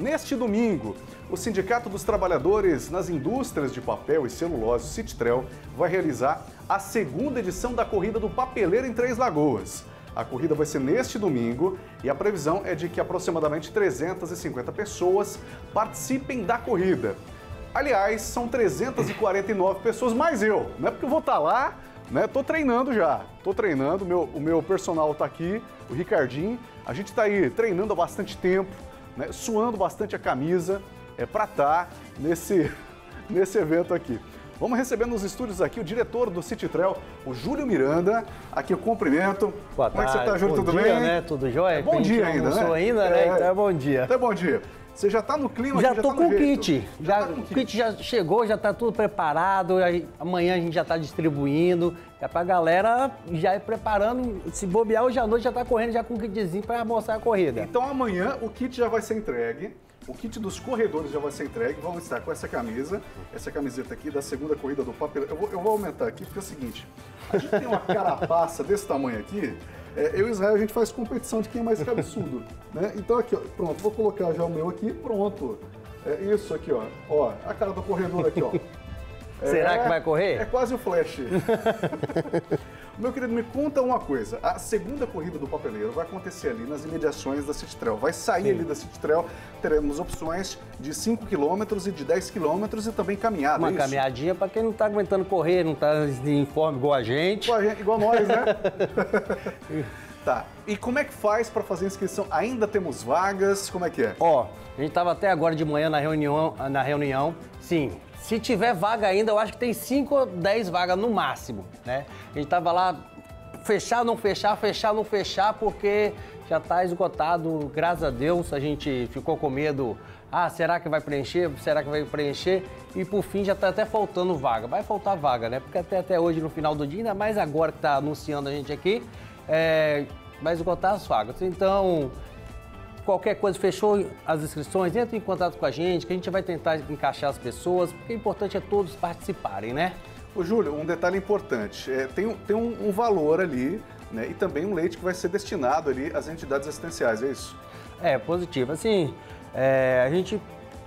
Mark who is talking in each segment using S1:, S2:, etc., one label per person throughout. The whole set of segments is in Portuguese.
S1: Neste domingo, o Sindicato dos Trabalhadores nas Indústrias de Papel e Celulose, o Cittrel, vai realizar a segunda edição da Corrida do Papeleiro em Três Lagoas. A corrida vai ser neste domingo e a previsão é de que aproximadamente 350 pessoas participem da corrida. Aliás, são 349 pessoas, mais eu, não é porque eu vou estar lá, né? Tô treinando já, tô treinando, meu, o meu personal tá aqui, o Ricardinho, a gente tá aí treinando há bastante tempo, né? suando bastante a camisa, é para estar tá nesse, nesse evento aqui. Vamos receber nos estúdios aqui o diretor do Citytrail, o Júlio Miranda. Aqui eu cumprimento.
S2: Boa
S1: Como
S2: tarde.
S1: é que você está, Júlio?
S2: Bom
S1: Tudo
S2: dia,
S1: bem?
S2: né? Tudo jóia?
S1: É bom dia ainda, né?
S2: ainda, né?
S1: É.
S2: Então é bom dia.
S1: Até bom dia. Você já está no clima
S2: Já tô
S1: tá
S2: com o kit.
S1: Já
S2: Já,
S1: tá
S2: o kit já chegou, já tá tudo preparado. Amanhã a gente já tá distribuindo. É pra galera já ir preparando. Se bobear hoje à noite já tá correndo já com o kitzinho pra mostrar a corrida.
S1: Então amanhã o kit já vai ser entregue. O kit dos corredores já vai ser entregue. Vamos estar com essa camisa, essa camiseta aqui da segunda corrida do papel. Eu vou, eu vou aumentar aqui porque é o seguinte: a gente tem uma carapaça desse tamanho aqui. É, eu e Israel a gente faz competição de quem é mais cabeçudo. né? Então aqui, ó, pronto, vou colocar já o meu aqui, pronto. É isso aqui, ó. Ó, a cara do corredor aqui, ó.
S2: Será que vai correr?
S1: É quase o flash. Meu querido, me conta uma coisa. A segunda corrida do papeleiro vai acontecer ali nas imediações da City Trail. Vai sair ali da City Trail, teremos opções de 5 km e de 10 km e também caminhada.
S2: Uma
S1: é
S2: caminhadinha pra quem não tá aguentando correr, não tá em forma igual a gente.
S1: Igual, a gente- igual nós, né? tá. E como é que faz para fazer inscrição? Ainda temos vagas? Como é que é?
S2: Ó, a gente tava até agora de manhã na reunião, na reunião. Sim, se tiver vaga ainda, eu acho que tem 5 ou 10 vagas no máximo, né? A gente tava lá, fechar, não fechar, fechar, não fechar, porque já tá esgotado, graças a Deus, a gente ficou com medo. Ah, será que vai preencher? Será que vai preencher? E por fim já tá até faltando vaga. Vai faltar vaga, né? Porque até, até hoje, no final do dia, ainda mais agora que tá anunciando a gente aqui, é, vai esgotar as vagas. Então, Qualquer coisa, fechou as inscrições, entre em contato com a gente, que a gente vai tentar encaixar as pessoas, porque o importante é todos participarem, né?
S1: Ô, Júlio, um detalhe importante. É, tem um- tem um, um valor ali, né? E também um leite que vai ser destinado ali às entidades assistenciais, é isso?
S2: É, positivo. Assim, é, a, gente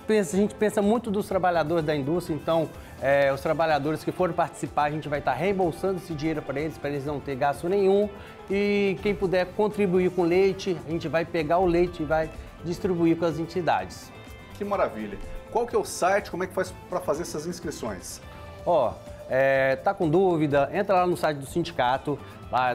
S2: pensa, a gente pensa muito dos trabalhadores da indústria, então é, os trabalhadores que forem participar, a gente vai estar reembolsando esse dinheiro para eles, para eles não ter gasto nenhum. E quem puder contribuir com leite, a gente vai pegar o leite e vai distribuir com as entidades.
S1: Que maravilha. Qual que é o site? Como é que faz para fazer essas inscrições?
S2: Ó, é, tá com dúvida? Entra lá no site do sindicato, lá.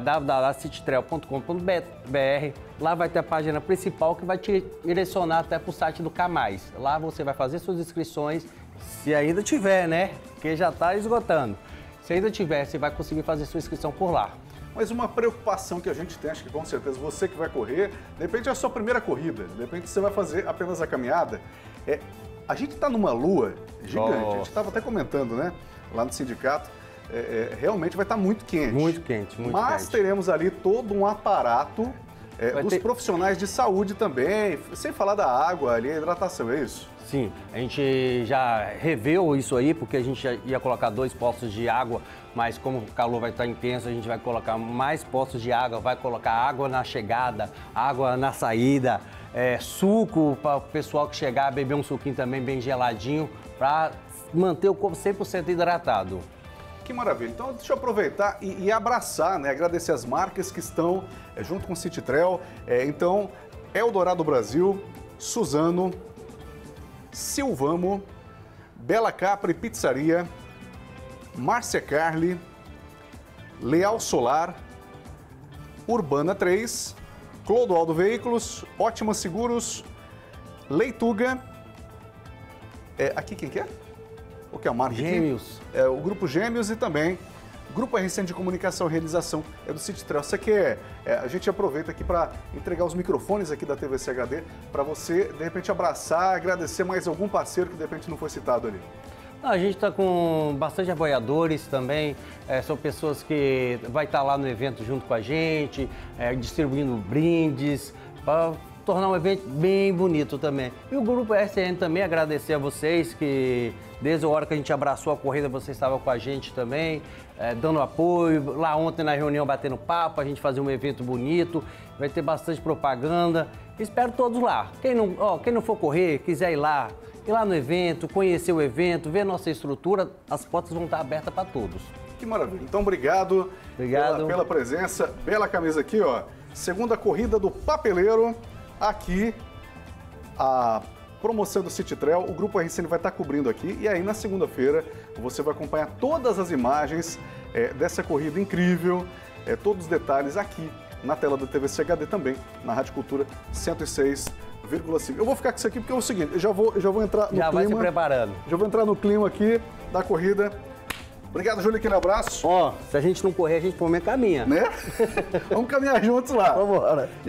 S2: Lá vai ter a página principal que vai te direcionar até para o site do Camais. Lá você vai fazer suas inscrições, se ainda tiver, né? Porque já está esgotando. Se ainda tiver, você vai conseguir fazer sua inscrição por lá.
S1: Mas uma preocupação que a gente tem, acho que com certeza você que vai correr, de repente é a sua primeira corrida, de repente você vai fazer apenas a caminhada. É, a gente está numa lua gigante, a gente
S2: Nossa.
S1: estava até comentando, né, lá no sindicato, é, é, realmente vai estar muito quente.
S2: Muito quente, muito
S1: Mas
S2: quente.
S1: teremos ali todo um aparato é, dos
S2: ter-
S1: profissionais de saúde também, sem falar da água ali, a hidratação, é isso?
S2: Sim, a gente já reveu isso aí, porque a gente ia colocar dois poços de água, mas como o calor vai estar intenso, a gente vai colocar mais poços de água, vai colocar água na chegada, água na saída, é, suco para o pessoal que chegar, beber um suquinho também bem geladinho, para manter o corpo 100% hidratado.
S1: Que maravilha. Então, deixa eu aproveitar e, e abraçar, né? Agradecer as marcas que estão é, junto com o City Trail. É, então, Eldorado Brasil, Suzano, Silvamo, Bela Capri Pizzaria, Márcia Carli, Leal Solar, Urbana 3, Clodoaldo Veículos, Ótima Seguros, Leituga. É, aqui quem que é? O que é marca aqui?
S2: Gêmeos.
S1: é, o Grupo Gêmeos e também Grupo RCN de Comunicação e Realização é do City Trail. Você quer, é, a gente aproveita aqui para entregar os microfones aqui da TVC HD para você, de repente, abraçar, agradecer mais algum parceiro que de repente não foi citado ali.
S2: A gente está com bastante apoiadores também, é, são pessoas que vai estar lá no evento junto com a gente, é, distribuindo brindes, para tornar um evento bem bonito também. E o Grupo SN também agradecer a vocês que desde a hora que a gente abraçou a corrida, você estava com a gente também, é, dando apoio. Lá ontem na reunião batendo papo, a gente fazer um evento bonito, vai ter bastante propaganda. Espero todos lá. Quem não, ó, quem não for correr, quiser ir lá, ir lá no evento, conhecer o evento, ver nossa estrutura, as portas vão estar abertas para todos.
S1: Que maravilha. Então, obrigado,
S2: obrigado.
S1: Pela, pela presença. Bela camisa aqui, ó. Segunda corrida do Papeleiro. Aqui, a promoção do City Trail. O Grupo RCN vai estar cobrindo aqui. E aí, na segunda-feira, você vai acompanhar todas as imagens é, dessa corrida incrível, é, todos os detalhes aqui na tela do TVC HD também, na Rádio Cultura 106. Eu vou ficar com isso aqui porque é o seguinte, eu já vou, eu já vou entrar no
S2: já
S1: clima. Já
S2: vai se preparando.
S1: Já vou entrar no clima aqui da corrida. Obrigado, Júlio, aquele abraço.
S2: Ó, se a gente não correr, a gente pelo menos caminha.
S1: Né? Vamos caminhar juntos lá.
S2: Vamos embora.